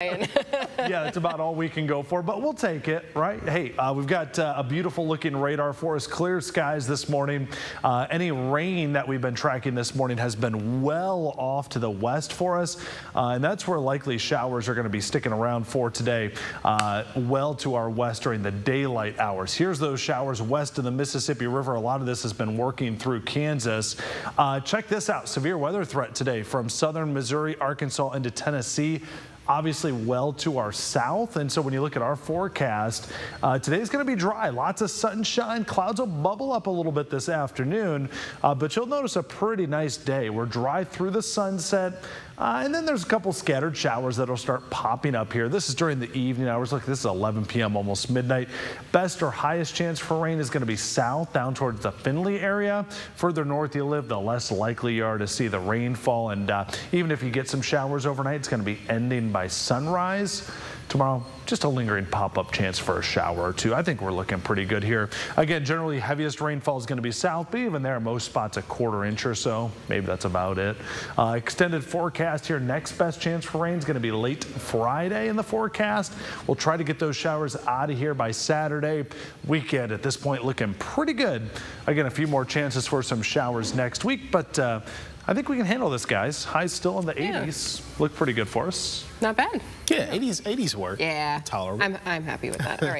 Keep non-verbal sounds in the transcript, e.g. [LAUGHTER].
[LAUGHS] yeah, that's about all we can go for, but we'll take it, right? Hey, uh, we've got uh, a beautiful looking radar for us. Clear skies this morning. Uh, any rain that we've been tracking this morning has been well off to the west for us, uh, and that's where likely showers are going to be sticking around for today, uh, well to our west during the daylight hours. Here's those showers west of the Mississippi River. A lot of this has been working through Kansas. Uh, check this out. Severe weather threat today from southern Missouri, Arkansas into Tennessee obviously well to our south. And so when you look at our forecast, uh, today's going to be dry. Lots of sunshine. Clouds will bubble up a little bit this afternoon, uh, but you'll notice a pretty nice day. We're dry through the sunset. Uh, and then there's a couple scattered showers that'll start popping up here. This is during the evening hours. Look, this is 11 p.m., almost midnight. Best or highest chance for rain is going to be south down towards the Findlay area. Further north you live, the less likely you are to see the rainfall. And uh, even if you get some showers overnight, it's going to be ending by sunrise. Tomorrow, just a lingering pop-up chance for a shower or two. I think we're looking pretty good here. Again, generally heaviest rainfall is going to be south, but even there, most spots a quarter inch or so. Maybe that's about it. Uh, extended forecast here. Next best chance for rain is going to be late Friday in the forecast. We'll try to get those showers out of here by Saturday. Weekend at this point looking pretty good. Again, a few more chances for some showers next week, but uh, I think we can handle this, guys. Highs still in the yeah. 80s. Look pretty good for us. Not bad. Yeah, 80s, 80s work. Yeah. Tolerable. I'm, I'm happy with that. All right.